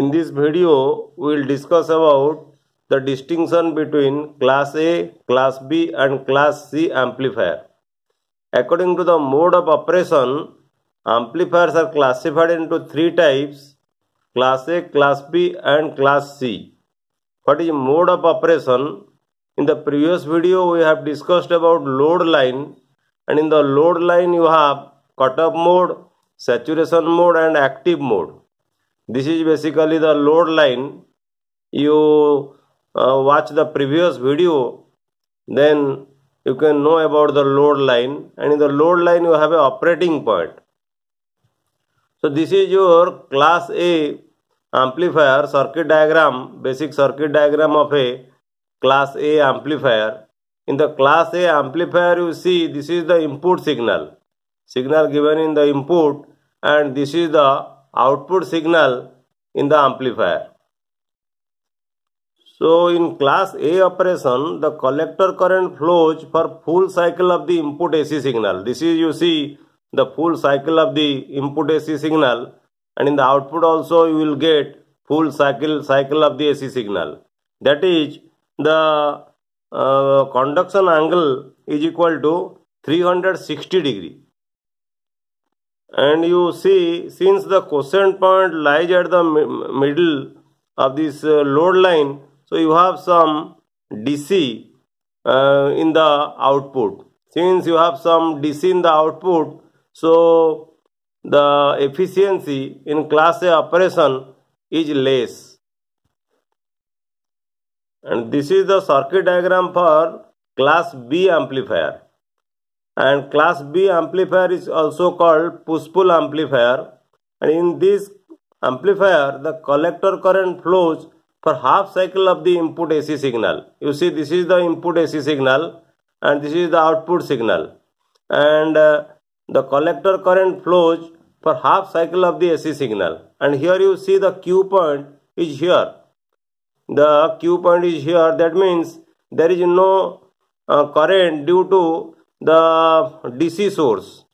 In this video, we will discuss about the distinction between class A, class B and class C amplifier. According to the mode of operation, amplifiers are classified into three types, class A, class B and class C. What is mode of operation? In the previous video, we have discussed about load line and in the load line you have cutoff mode, saturation mode and active mode this is basically the load line. You uh, watch the previous video then you can know about the load line. And in the load line you have a operating point. So this is your class a amplifier circuit diagram basic circuit diagram of a class a amplifier. In the class a amplifier you see this is the input signal. Signal given in the input and this is the output signal in the amplifier. So in class A operation, the collector current flows for full cycle of the input AC signal. This is you see the full cycle of the input AC signal and in the output also you will get full cycle cycle of the AC signal. That is the uh, conduction angle is equal to 360 degree and you see since the quiescent point lies at the middle of this uh, load line so you have some DC uh, in the output. Since you have some DC in the output so the efficiency in class A operation is less. And this is the circuit diagram for class B amplifier and class B amplifier is also called push-pull amplifier and in this amplifier the collector current flows for half cycle of the input AC signal. You see this is the input AC signal and this is the output signal and uh, the collector current flows for half cycle of the AC signal and here you see the Q point is here. The Q point is here that means there is no uh, current due to the DC source.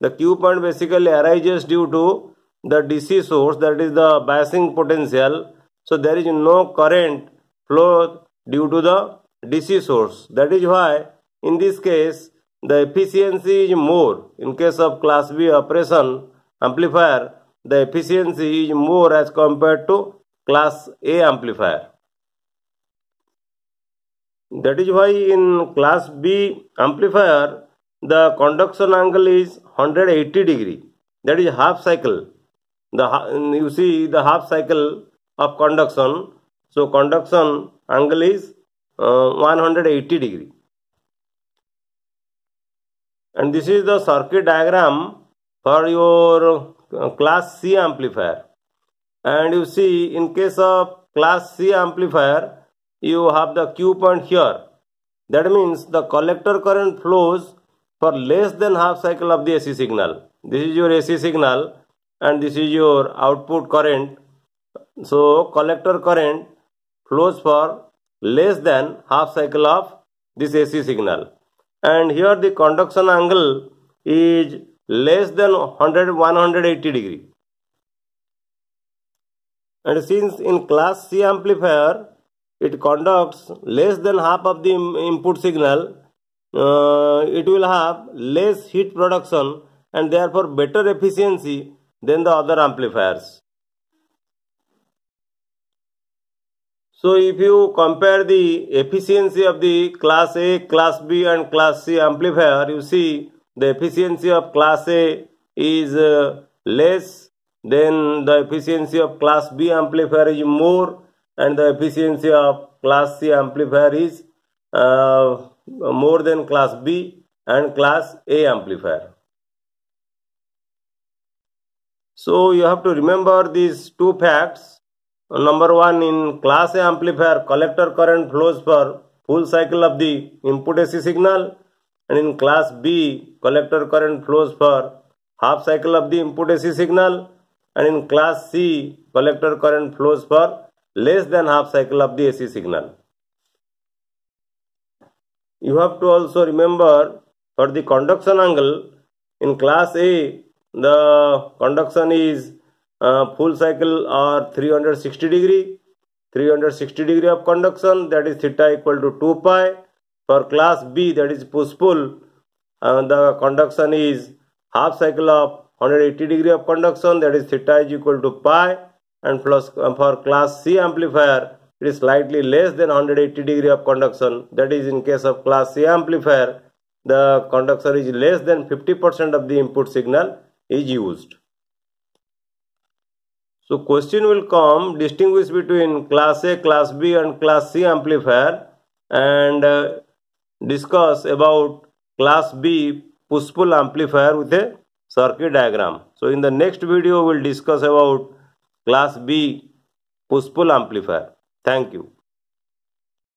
The Q point basically arises due to the DC source that is the biasing potential. So there is no current flow due to the DC source. That is why in this case the efficiency is more. In case of class B operation amplifier the efficiency is more as compared to class A amplifier. That is why in class B amplifier the conduction angle is 180 degree. That is half cycle. The you see the half cycle of conduction. So conduction angle is uh, 180 degree. And this is the circuit diagram for your uh, class C amplifier. And you see in case of class C amplifier you have the Q point here. That means the collector current flows for less than half cycle of the AC signal. This is your AC signal and this is your output current. So collector current flows for less than half cycle of this AC signal. And here the conduction angle is less than 100 180 degree. And since in class C amplifier it conducts less than half of the input signal, uh, it will have less heat production and therefore better efficiency than the other amplifiers. So if you compare the efficiency of the class A, class B and class C amplifier, you see the efficiency of class A is uh, less, than the efficiency of class B amplifier is more and the efficiency of class C amplifier is uh, more than class B and class A amplifier. So you have to remember these two facts. Number one, in class A amplifier, collector current flows for full cycle of the input AC signal and in class B, collector current flows for half cycle of the input AC signal and in class C, collector current flows for less than half cycle of the AC signal. You have to also remember for the conduction angle in class A the conduction is uh, full cycle or 360 degree. 360 degree of conduction that is theta equal to 2 pi. For class b that is push pull uh, the conduction is half cycle of 180 degree of conduction that is theta is equal to pi and plus for class c amplifier it is slightly less than 180 degree of conduction that is in case of class c amplifier the conduction is less than 50% of the input signal is used so question will come distinguish between class A, class B and class C amplifier and uh, discuss about class B push-pull amplifier with a circuit diagram. So in the next video we will discuss about class B push pull amplifier thank you